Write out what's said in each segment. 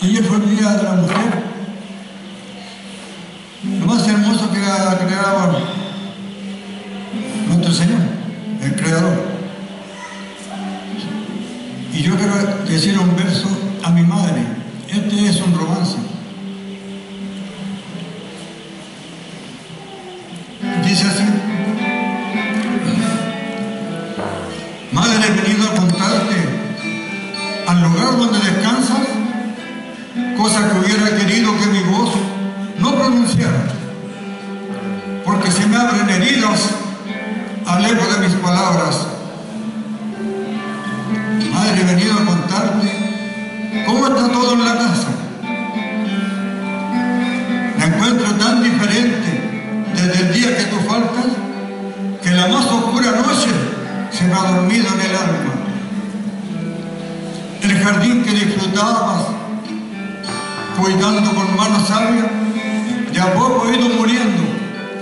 Ayer fue el Día de la Mujer. Lo más hermoso que ha creado nuestro Señor, el Creador. Y yo quiero decir un me abren heridas al eco de mis palabras. Madre, he venido a contarte cómo está todo en la casa. Me encuentro tan diferente desde el día que tú faltas que la más oscura noche se me ha dormido en el alma. El jardín que disfrutabas, cuidando con mano sabia, de a poco ha ido muriendo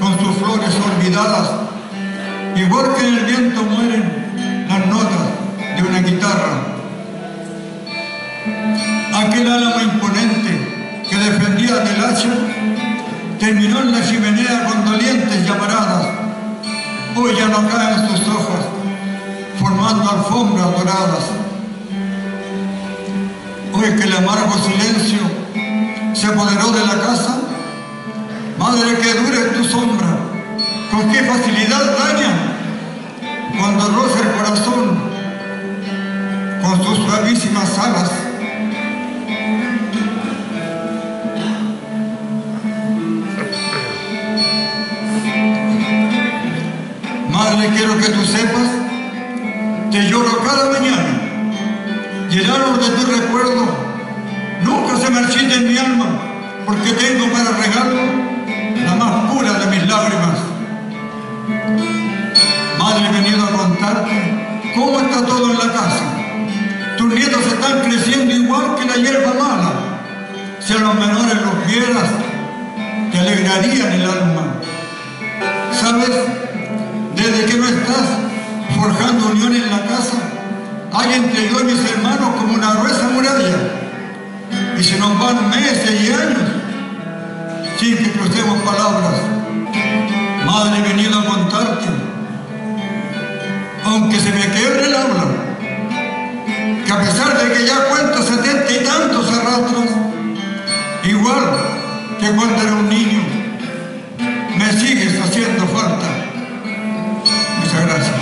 con sus flores olvidadas, igual que en el viento mueren las notas de una guitarra. Aquel álamo imponente que defendía del hacha terminó en la chimenea con dolientes llamaradas. Hoy ya no caen sus hojas, formando alfombras doradas. Hoy que el amargo silencio se apoderó de la casa, madre que dure tu sombra, con qué facilidad daña. Cuando roza el corazón con sus suavísimas alas. Madre, quiero que tú sepas, te lloro cada mañana. Árbol de tu recuerdo nunca se marchita en mi alma porque tengo para regalo Nietos están creciendo igual que la hierba mala. Si a los menores los vieras, te alegrarían el alma. ¿Sabes? Desde que no estás forjando unión en la casa, hay entre yo y mis hermanos como una gruesa muralla. Y se nos van meses y años sin que crucemos palabras. Madre, he venido a contarte, aunque se me quiebre el cuando era un niño, me sigues haciendo falta. Muchas gracias.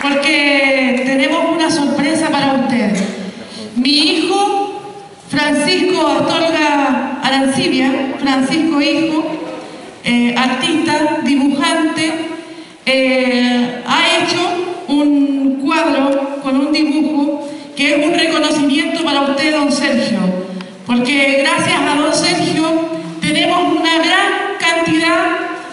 Porque tenemos una sorpresa para usted. Mi hijo, Francisco Astorga Arancibia, Francisco Hijo, eh, artista, dibujante, eh, ha hecho un cuadro con un dibujo que es un reconocimiento para usted, don Sergio, porque gracias a don Sergio tenemos una gran cantidad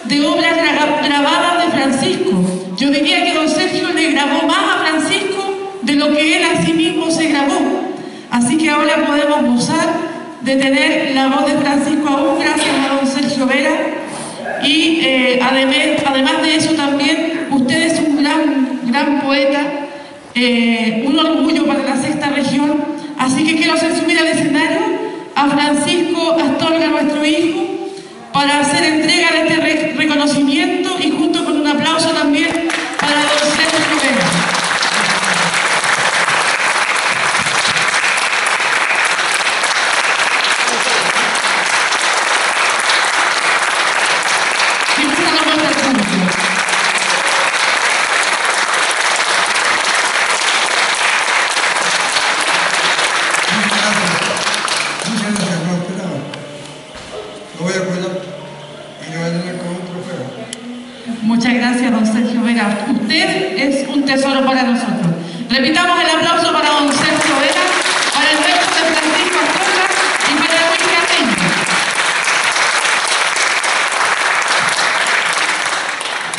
de obras gra- grabadas de Francisco. Yo diría que don Sergio le grabó más a Francisco de lo que él a sí mismo se grabó. Así que ahora podemos gozar de tener la voz de Francisco aún gracias a don Sergio Vera. Y eh, además, además de eso también, usted es un gran, gran poeta, eh, un orgullo para la sexta región. Así que quiero hacer subir al escenario a Francisco Astorga, nuestro hijo, para hacer entrega de este re- Muchas gracias, don Sergio Vega. Usted es un tesoro para nosotros. Repitamos el aplauso para don Sergio.